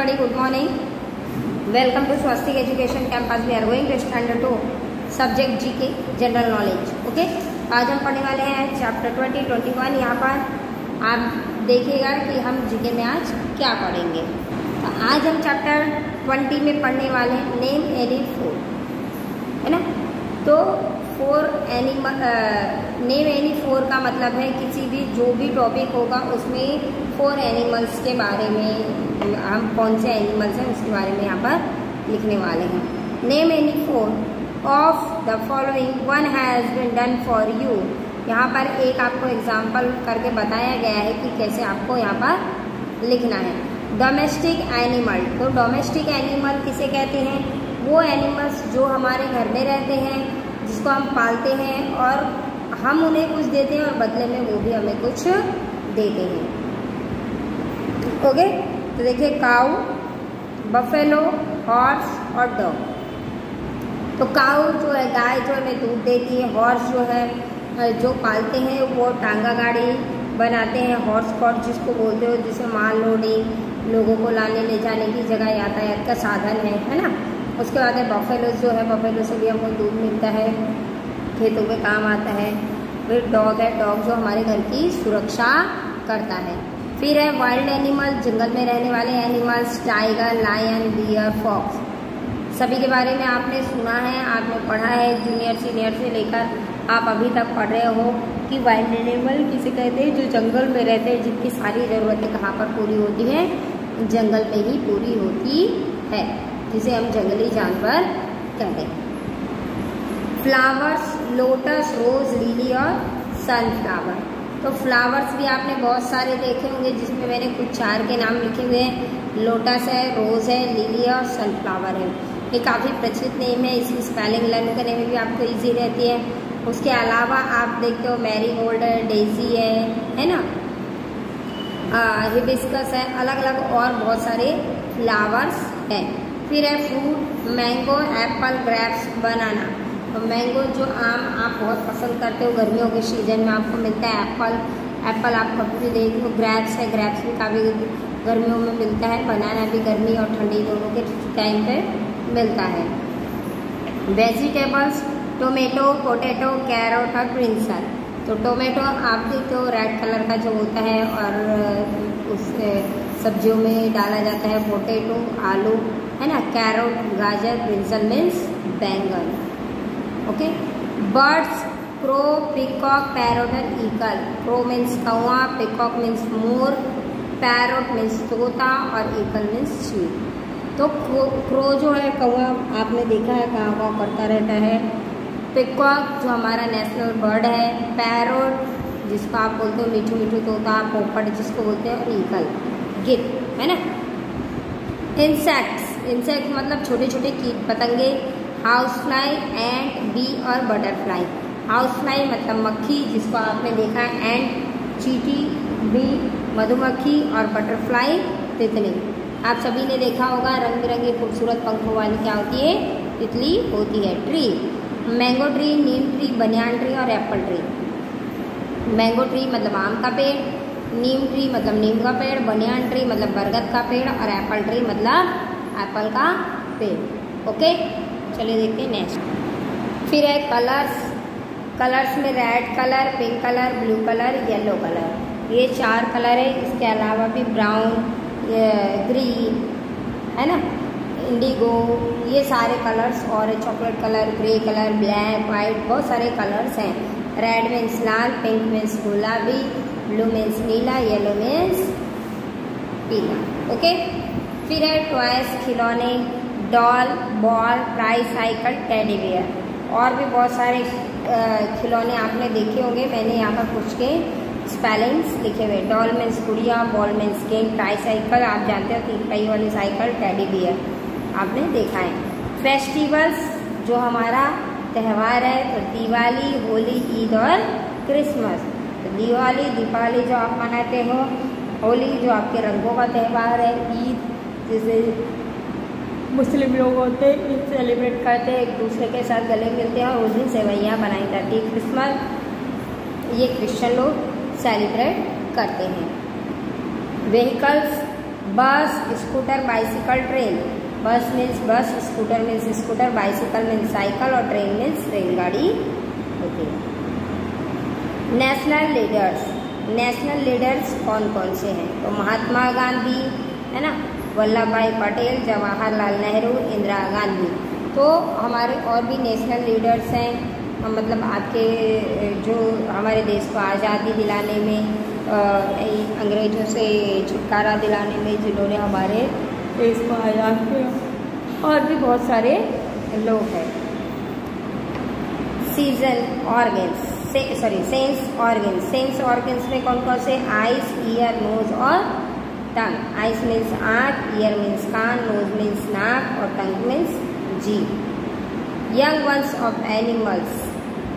Everybody good morning welcome to Swastik education campus we are going to standard two subject GK general knowledge okay आज हम पढ़ने वाले हैं chapter twenty twenty one यहाँ पर आप देखिएगा कि हम जीके में आज क्या पढ़ेंगे। तो आज हम चैप्टर ट्वेंटी में पढ़ने वाले हैं. नेम एरी फ़ूड है ना? तो four animal name any four का मतलब है किसी भी, जो भी टॉपिक होगा, उसमें फोर एनिमल्स के बारे में, हम कौन से एनिमल्स हैं, उसके बारे में यहाँ पर लिखने वाले हैं। Name any four of the following one has been done for you यहाँ पर एक आपको एग्ज़ाम्पल करके बताया गया है कि कैसे आपको यहाँ पर लिखना है। डोमेस्टिक एनिमल तो डोमेस्टिक एनिमल किसे कहते हैं? वो एनिमल्स जो हमारे घर में रहते हैं जिसको हम पालते हैं और हम उन्हें कुछ देते हैं और बदले में वो भी हमें कुछ देते हैं। ओके? तो देखिए काऊ बफेलो हॉर्स और डॉग तो काऊ जो है, गाय जो हमें दूध देती है हॉर्स जो है जो पालते हैं, वो टांगा गाड़ी बनाते हैं हॉर्स कॉट जिसको बोलते हो जिसमें माल लोडिंग, लोगों को लाने ले जाने की जगह यातायात का साधन है है ना? उसके बाद है बफेलोज जो है बफेलो से भी हमको दूध मिलता है, खेतों में काम आता है। फिर डॉग है डॉग जो हमारे घर की सुरक्षा करता है। फिर है वाइल्ड एनिमल जंगल में रहने वाले animals tiger lion bear fox सभी के बारे में आपने सुना है, आपने पढ़ा है जूनियर सीनियर से लेकर आप अभी तक पढ़ रहे हो कि वाइल्ड एनिमल किसे कहते हैं? जो जंगल में रहते हैं, जिनकी सारी ज़रूरतें कहाँ पर पूरी होती हैं? जंगल में ही पूरी होती है। जिसे हम जंगली जानवर कहते हैं। फ्लावर्स लोटस रोज लिली और सनफ्लावर तो फ्लावर्स भी आपने बहुत सारे देखे होंगे, जिसमें मैंने कुछ चार के नाम लिखे हुए हैं। लोटस है रोज है लिली और सनफ्लावर है। ये काफ़ी प्रचलित नेम है, इसकी स्पेलिंग लर्न करने में भी आपको इजी रहती है। उसके अलावा आप देखते हो मैरी गोल्ड है डेजी है है ना हिबिस्कस है अलग अलग और बहुत सारे फ्लावर्स हैं। फिर है fruit mango apple grapes banana तो मैंगो जो आम आप बहुत पसंद करते हो, गर्मियों के सीज़न में आपको मिलता है एप्पल एप्पल आप कभी भी देखो ग्रेप्स है ग्रेप्स भी काफ़ी गर्मियों में मिलता है बनाना भी गर्मी और ठंडी दोनों के टाइम पे मिलता है. वेजिटेबल्स टोमेटो पोटैटो कैरोट और प्रिंसल तो टोमेटो आप देखते हो रेड कलर का जो होता है और उस सब्जियों में डाला जाता है पोटैटो आलू है ना कैरोट गाजर ब्रिंजल मीन्स बैंगन okay birds crow peacock parrot and eagle crow means कौआ पिकॉक मीन्स मोर पैरोट मीन्स तोता और ईगल मीन्स चील. तो क्रो जो है कौआ आपने देखा है कहाँ कहाँ करता रहता है. पिकॉक जो हमारा नेशनल बर्ड है पैरोट जिसको आप बोलते हो मीठू मीठू तोता, पोपट, जिसको बोलते हैं और ईगल गिर है ना? इंसेक्ट्स इंसेक्ट मतलब छोटे छोटे कीट, पतंगे हाउस फ्लाई एंड बी और बटरफ्लाई हाउस फ्लाई मतलब मक्खी, जिसको आपने देखा एंड चीटी बी मधुमक्खी और बटरफ्लाई तितली। आप सभी ने देखा होगा रंग बिरंगे खूबसूरत पंखों वाली क्या होती है? तितली होती है tree mango tree neem tree banyan tree और एप्पल ट्री मैंगो ट्री मतलब आम का पेड़ नीम ट्री मतलब नीम का पेड़ बनियान ट्री मतलब बरगद का पेड़ और एप्पल ट्री मतलब एप्पल का पेड़ ओके चलिए देखते हैं नेक्स्ट फिर है कलर्स कलर्स में red colour pink colour blue colour yellow colour ये चार कलर है। इसके अलावा भी ब्राउन ग्रीन है ना? इंडिगो ये सारे कलर्स और chocolate colour grey colour black white बहुत सारे कलर्स हैं। रेड मीन्स लाल पिंक मीन्स गुलाबी ब्लू मीन्स नीला येलो मीन्स पीला ओके फिर है टॉयस खिलौने doll ball tricycle teddy bear और भी बहुत सारे खिलौने आपने देखे होंगे। मैंने यहाँ पर कुछ के स्पेलिंग्स लिखे हुए डॉल मीन्स गुड़िया ball means game tricycle आप जानते हो, तीन पाई वाली साइकिल टेडी बियर आपने देखा है। फेस्टिवल्स जो हमारा त्यौहार है तो दिवाली, होली, ईद और क्रिसमस तो दिवाली, दीपावली जो आप मनाते हो, होली जो आपके रंगों का त्यौहार है, ईद जैसे मुस्लिम लोग होते हैं, ईद सेलिब्रेट करते हैं, एक दूसरे के साथ गले मिलते हैं और उस दिन सेवैयाँ बनाई जाती है। क्रिसमस, ये क्रिश्चियन लोग सेलिब्रेट करते हैं। Vehicles, bus, scooter, bicycle, train. Bus means bus, scooter means scooter, bicycle means cycle और ट्रेन मीन्स रेलगाड़ी होती है। National leaders. नेशनल लीडर्स कौन कौन से हैं? तो महात्मा गांधी, है ना? वल्लभ भाई पटेल, जवाहरलाल नेहरू, इंदिरा गांधी। तो हमारे और भी नेशनल लीडर्स हैं। मतलब आपके जो हमारे देश को आज़ादी दिलाने में अंग्रेज़ों से छुटकारा दिलाने में जिन्होंने हमारे देश को आज़ाद किया। और भी बहुत सारे लोग हैं। Season organs sorry sense organs sense organs में कौन कौन से? आइस ईयर नोज़ और टंग आइस मीन्स आँख ईयर मीन्स कान नोज़ मीन्स नाक और टंग मीन्स जी यंग वंस ऑफ़ एनिमल्स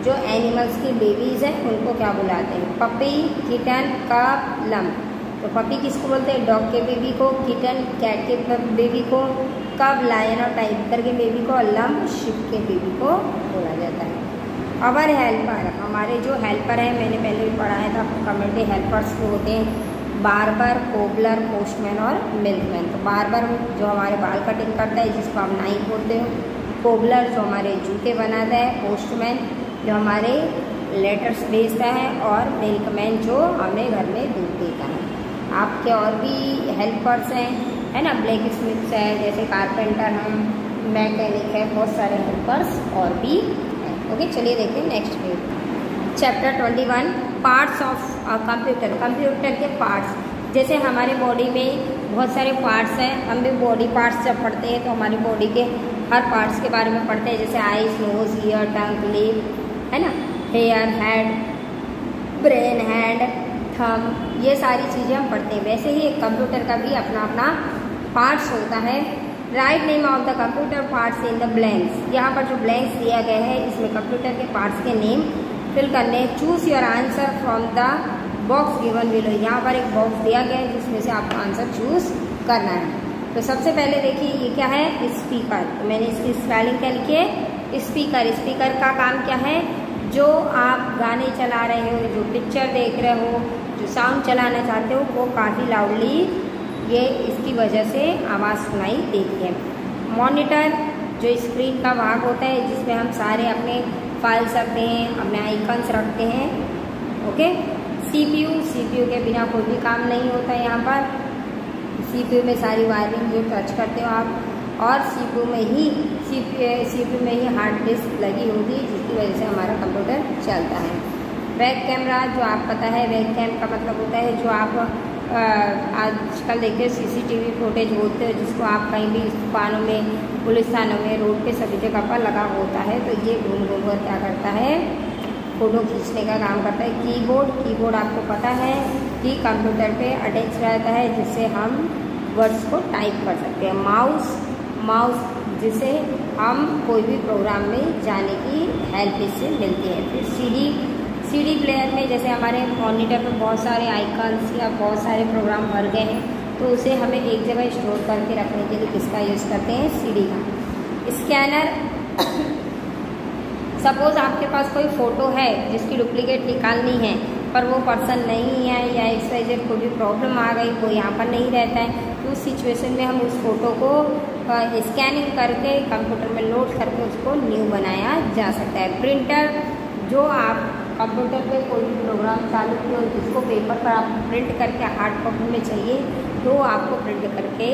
जो एनिमल्स की बेबीज़ हैं, उनको क्या बुलाते हैं? पपी किटन कप लम तो पपी किसको बोलते हैं? डॉग के बेबी को किटन कैट के बेबी को कब लायन और टाइगर के बेबी को लम शिप के बेबी को बोला जाता है। अवर हेल्पर हमारे जो हेल्पर हैं, मैंने पहले भी पढ़ाया था कम्युनिटी हेल्पर्स जो होते हैं। बारबर कोबलर, पोस्टमैन और मिल्कमैन। तो बारबर जो हमारे बाल कटिंग करता है जिसको हम नाई बोलते हो। कोबलर जो हमारे जूते बनाता है, पोस्टमैन जो हमारे लेटर्स भेजता है और मिल्कमैन जो हमें घर में दूध देता है। आपके और भी हेल्पर्स हैं, है ना? ब्लैक स्मिथ्स है, जैसे कारपेंटर हम मैकेनिक है, बहुत सारे हेल्पर्स और भी हैं। ओके, चलिए देखते हैं next page chapter twenty one parts of computer computer के पार्ट्स जैसे हमारे बॉडी में बहुत सारे पार्ट्स हैं, हम भी बॉडी पार्ट्स जब पढ़ते हैं तो हमारी बॉडी के हर पार्ट्स के बारे में पढ़ते हैं, जैसे eyes nose ear tongue lip है ना? Hair head brain hand thumb ये सारी चीज़ें हम पढ़ते हैं। वैसे ही एक कंप्यूटर का भी अपना अपना पार्ट्स होता है। Write name of the computer parts in the blanks यहाँ पर जो ब्लैंक्स दिया गया है, इसमें कंप्यूटर के पार्ट्स के नेम फिल करने choose your answer from the box given below यहाँ पर एक बॉक्स दिया गया है, जिसमें से आपको आंसर चूज़ करना है। तो सबसे पहले देखिए, ये क्या है? स्पीकर तो मैंने इसकी स्पेलिंग क्या लिखी है? स्पीकर स्पीकर का काम क्या है? जो आप गाने चला रहे हो, जो पिक्चर देख रहे हो, जो साउंड चलाना चाहते हो, वो काफ़ी लाउडली ये इसकी वजह से आवाज़ सुनाई देती है। मॉनिटर जो स्क्रीन का भाग होता है, जिसमें हम सारे अपने फाइल्स रखते हैं, अपने आइकन्स रखते हैं ओके सीपीयू सीपीयू के बिना कोई भी काम नहीं होता है यहाँ पर। सीपीयू में सारी वायरिंग जो टच करते हो आप। और सीपीयू में ही सी पी में ही हार्ड डिस्क लगी होगी, जिसकी वजह से हमारा कंप्यूटर चलता है। बैक कैमरा जो आप पता है बैक कैम का मतलब होता है, जो आप आजकल देखते हो सीसीटीवी फुटेज होते हैं, जिसको आप कहीं भी दुकानों में, पुलिस थानों में, रोड पे सभी जगह पर लगा होता है तो ये घूम घूम कर क्या करता है? फ़ोटो खींचने का काम करता है। कीबोर्ड कीबोर्ड आपको पता है कि कंप्यूटर पे अटैच रहता है जिससे हम वर्ड्स को टाइप कर सकते हैं। माउस माउस जिसे हम कोई भी प्रोग्राम में जाने की हेल्प इससे मिलती है। फिर सीडी सीडी प्लेयर में जैसे हमारे मॉनिटर पर बहुत सारे आइकन्स या बहुत सारे प्रोग्राम भर गए हैं तो उसे हमें एक जगह स्टोर करके रखने के लिए किसका यूज़ करते हैं? सीडी का। स्कैनर सपोज़ आपके पास कोई फ़ोटो है जिसकी डुप्लीकेट निकालनी है, पर वो पर्सन नहीं है या एक्सवाइजेड कोई भी प्रॉब्लम आ गई, वो यहाँ पर नहीं रहता है तो उस सिचुएशन में हम उस फ़ोटो को स्कैनिंग करके कंप्यूटर में लोड करके उसको न्यू बनाया जा सकता है। प्रिंटर जो आप कंप्यूटर पे कोई भी प्रोग्राम चालू किए और जिसको पेपर पर आप प्रिंट करके हार्ड कॉपी में चाहिए तो आपको प्रिंट करके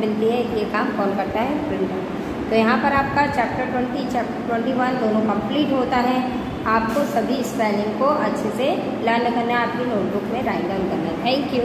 मिलती है। ये काम कौन करता है? प्रिंटर तो यहाँ पर आपका chapter twenty chapter twenty one दोनों कंप्लीट होता है। आपको सभी स्पेलिंग को अच्छे से लर्न करना है। आपकी नोटबुक में राइट डाउन करना है। Thank you